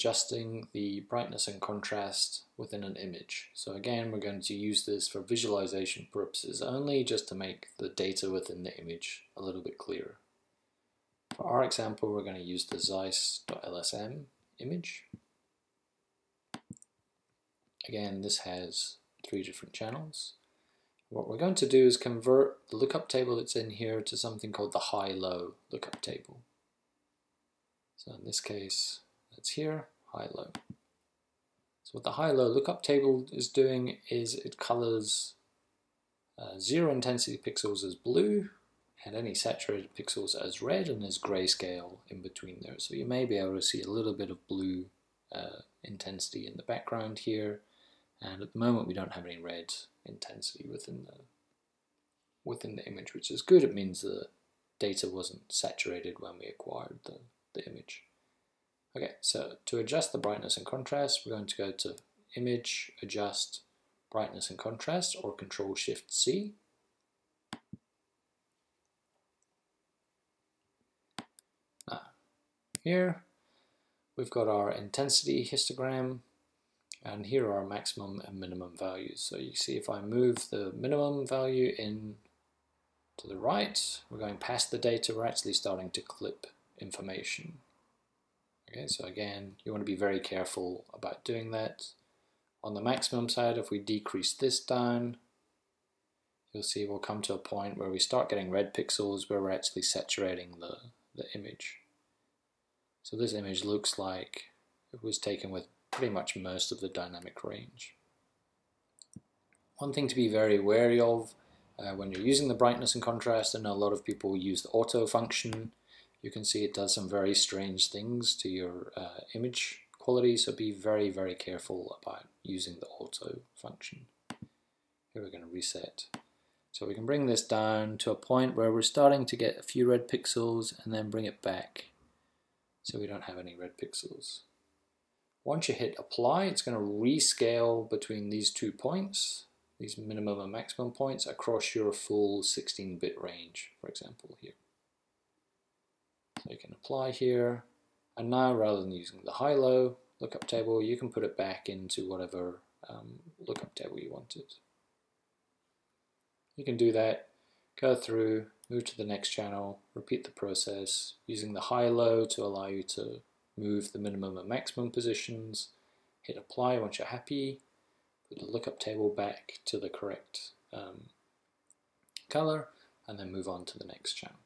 adjusting the brightness and contrast within an image. So again, we're going to use this for visualization purposes only, just to make the data within the image a little bit clearer. For our example, we're going to use the zeiss.lsm image. Again, this has three different channels. What we're going to do is convert the lookup table that's in here to something called the high-low lookup table. So in this case, that's here, high-low. So what the high-low lookup table is doing is it colors uh, zero intensity pixels as blue and any saturated pixels as red and there's grayscale in between there. So you may be able to see a little bit of blue uh, intensity in the background here and at the moment we don't have any red intensity within the within the image which is good it means the data wasn't saturated when we acquired the, the image okay so to adjust the brightness and contrast we're going to go to image adjust brightness and contrast or control shift C now here we've got our intensity histogram and here are our maximum and minimum values. So you see if I move the minimum value in to the right, we're going past the data, we're actually starting to clip information. Okay, so again, you want to be very careful about doing that. On the maximum side, if we decrease this down, you'll see we'll come to a point where we start getting red pixels where we're actually saturating the, the image. So this image looks like it was taken with pretty much most of the dynamic range. One thing to be very wary of uh, when you're using the brightness and contrast, and a lot of people use the auto function, you can see it does some very strange things to your uh, image quality, so be very, very careful about using the auto function. Here we're going to reset. So we can bring this down to a point where we're starting to get a few red pixels and then bring it back so we don't have any red pixels. Once you hit apply, it's going to rescale between these two points, these minimum and maximum points, across your full 16-bit range, for example, here. You can apply here, and now rather than using the high-low lookup table, you can put it back into whatever um, lookup table you wanted. You can do that, go through, move to the next channel, repeat the process, using the high-low to allow you to move the minimum and maximum positions, hit apply once you're happy, put the lookup table back to the correct um, color, and then move on to the next channel.